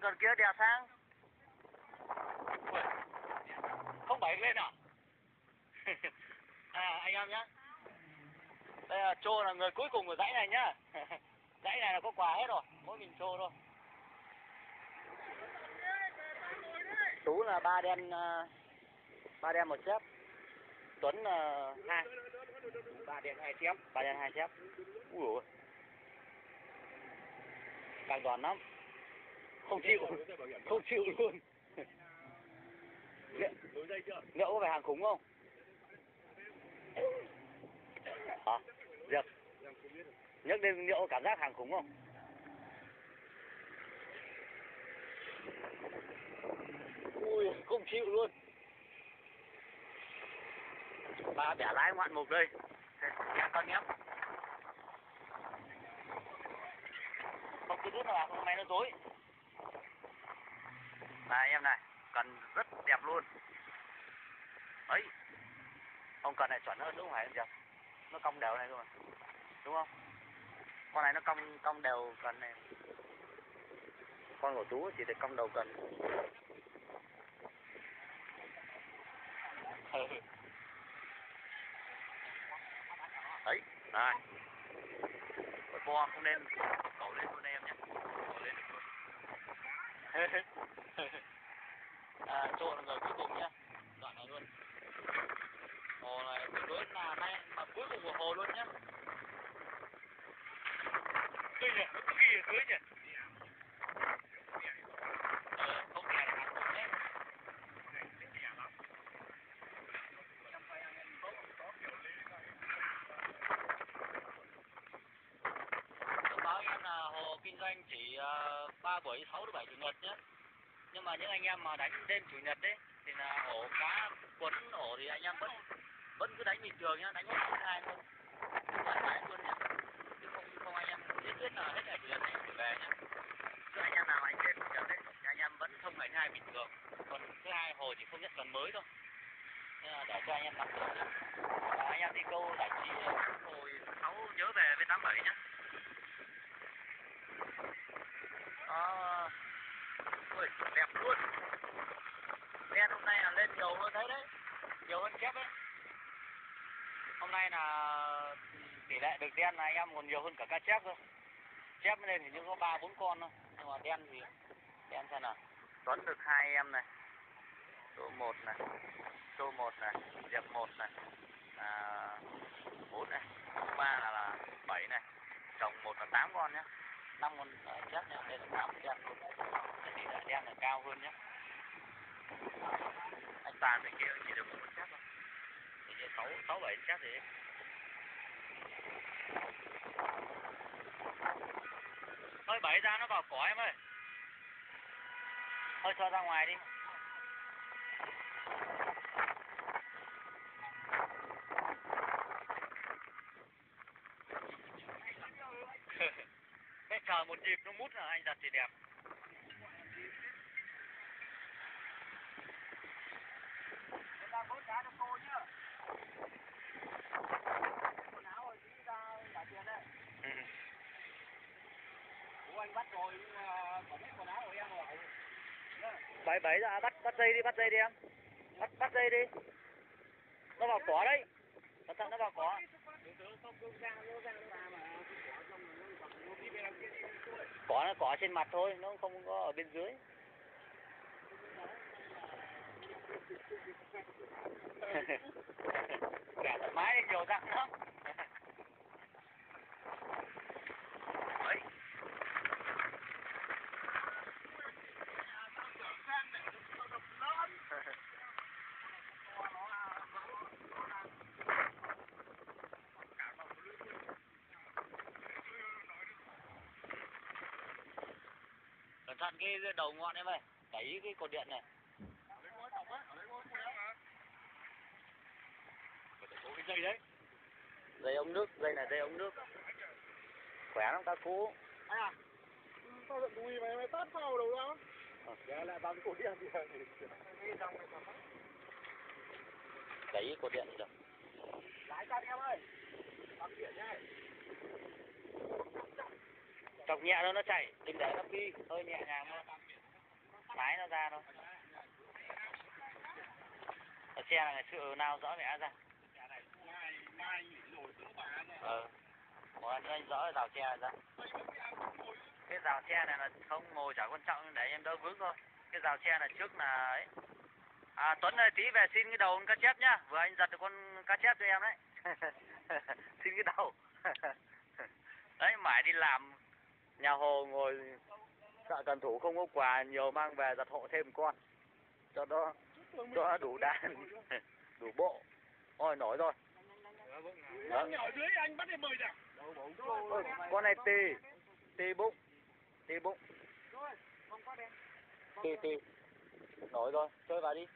cần kia đè sang không bảy lên à? À anh em nhá. Đây là trô là người cuối cùng của dãy này nhá. Dãy này là có quà hết rồi mỗi mình trô thôi. Tú là ba đen ờ, ba đen một chép. Tuấn là hai. Ba đèn hai chém ba đen hai chép. Ui ôi. Càng đoàn lắm không chịu. Không chịu luôn. Nhậu có phải hàng khủng không? Hả? Được em lên nhậu nhắc cảm giác hàng khủng không? Ui, không chịu luôn. Ba bẻ lái ngoạn mục đây. Em con nhé. Không cứ đứt nào hôm nay nó dối này em này cần rất đẹp luôn. Ấy ông cần này chuẩn hơn đúng không phải em chưa nó cong đều này luôn mà. đúng không? Con này nó cong cong đều cần này. Con của tú chỉ được cong đầu cần. Đấy này. Ôi, bo không nên cẩu lên luôn em nhé cẩu lên được luôn à, trộn rồi người cuối cùng nhá. Đoạn này luôn. Hồ này tuyệt đối là nay mà cuối cùng của hồ luôn nhá. Tươi nhỉ nó có ghi ở nhỉ ờ, không kẻ là hàng đấy thông báo em là hồ kinh doanh chỉ ờ, ba buổi sáu đến bảy chủ nhật nhé. Nhưng mà những anh em mà đánh đêm chủ nhật đấy thì là ổ cá quấn ổ thì anh em vẫn vẫn cứ đánh bình thường nhá, đánh một hai thôi. Thoải mái luôn nhá. Chứ không không anh em nhất quyết là hết ngày chủ nhật anh em về nhá. Chứ anh em nào anh đêm chủ nhật đấy thì anh em vẫn thông ngày thứ hai bình thường. Còn thứ hai hồ chỉ không nhận tuần mới thôi Nên là để cho anh em nắm được nhá. Và anh em đi câu giải trí ờ, hồi sáu nhớ về với tám bảy nhá. Đó ui đẹp luôn. Đen hôm nay là lên nhiều hơn thấy đấy nhiều hơn chép đấy. Hôm nay là tỷ lệ được đen là anh em còn nhiều hơn cả cá chép cơ chép lên thì những có ba bốn con thôi nhưng mà đen thì đen xem nào. Tuấn được hai em này số một này số một này diệp một này à, bốn này ba là, là bảy này chồng một là tám con nhé năm con ờ, uh, chép đây là tám đen Thế thì lệ đen là cao hơn nhé anh ta bên kia chỉ được một con chép thôi. Thì sáu sáu bảy chép thì thôi bảy ra nó vào cỏ em ơi. Thôi cho ra ngoài đi. Một nhịp nó mút là anh giật thì đẹp. Ra bớt đá cho cô nhá. Quần áo rồi tí ra trả tiền đấy. Ủa anh bắt rồi nhưng mà còn hết quần áo của em rồi. Bảy bảy ra bắt bắt dây đi bắt dây đi em. Bắt bắt dây đi. Nó vào cỏ đấy. Cẩn thận nó vào cỏ cỏ nó cỏ trên mặt thôi nó không có ở bên dưới cả thoải mái nhiều răng lắm đấy thận cái đầu ngọn em ơi đẩy cái cột điện này. Cái dây đấy dây ống nước dây này dây ống nước. Khỏe lắm các cú à Sao giận đùi mày mày tát vào đầu ra Dạ lại cái cổ điện đẩy cột điện được. Lái cho anh em ơi. Bằng điện nhá chọc nhẹ nó nó chạy. Đừng để nó phi. Hơi nhẹ nhàng thôi. Lái nó ra thôi. Ở xe là ngày xưa ừ, nào rõ mẹ ra. Ờ. Còn anh rõ rào tre ra. Cái rào tre này là không ngồi chả quan trọng, để em đỡ vướng thôi. Cái rào tre là trước là ấy. À Tuấn ơi, tí về xin cái đầu con cá chép nhá. Vừa anh giật được con cá chép cho em đấy. Xin cái đầu. Đấy, mãi đi làm nhà hồ ngồi sợ cần thủ không có quà, nhiều mang về giặt hộ thêm con. Cho nó, cho đủ đàn, đủ bộ. Ôi, nổi rồi. Đó. nhỏ dưới anh bắt mời con này tì tì bụng tì bụng. Tì tì. Nổi rồi, chơi vào đi.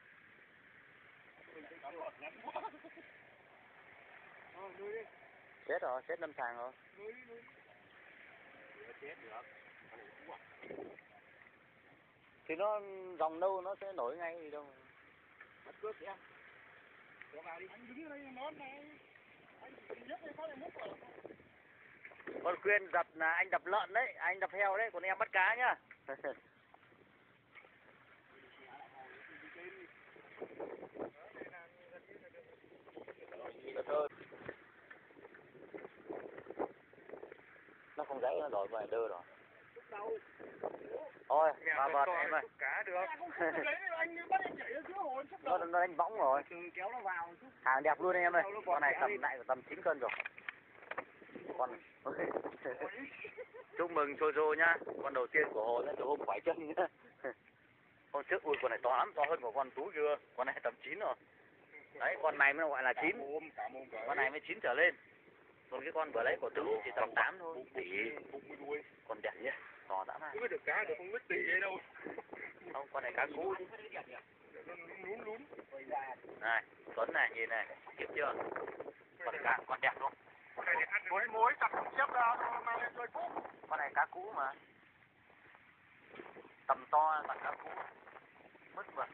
Chết rồi, chết lâm sàng rồi thì nó dòng đâu nó sẽ nổi ngay gì đâu. Bắt cướp đi em. Cho vào đi. Anh đứng ở đây món này. Anh nhấc cái phát này múc vào con khuyên đập là anh đập lợn đấy anh đập heo đấy còn em bắt cá nhá nó không dãy nó đổi ngoài đơ rồi. Thôi bà vợt em ơi. cá được. Nó nó đánh võng rồi. Kéo nó vào hàng đẹp luôn em ơi. Con này tầm lại tầm 9 cân rồi. Con chúc mừng Jojo nhá. Con đầu tiên của hồ đã từ hôm quải chân nhá. Con trước ui con này to lắm to hơn của con tú chưa con này tầm 9 rồi. Đấy con này mới gọi là 9 ôm cả mồm cả con này mới 9 trở lên còn cái con vừa lấy của tú chỉ tầm 8 thôi. Tỷ con đẹp nhá to dã man. Cứ được cá được không biết tỷ đâu. Không con này cá nó lún lún này Tuấn này nhìn này kịp chưa? Con cá con đẹp luôn mối mối chặt xếp ra mang lên chơi cút con này cá cú mà. Tầm to bằng cá cú mất vượt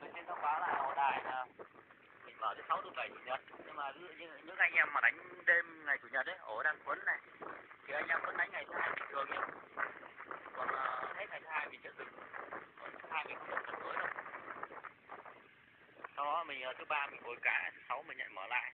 tôi xin thông báo là hồ đài là Vâng, mình mở sáu thứ bảy chủ nhật. Nhưng mà những anh em mà đánh đêm ngày chủ nhật ấy ổ đang quấn này thì anh em vẫn đánh ngày thứ hai bình thường nhé. Còn uh, hết ngày thứ hai mình sẽ dừng. Còn thứ hai mình không được trận mới đâu. Sau đó mình uh, thứ ba mình ngồi cả thứ sáu mình nhận mở lại.